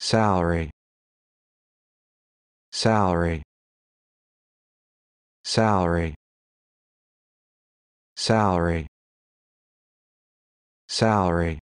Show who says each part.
Speaker 1: salary. Salary. Salary. Salary. Salary.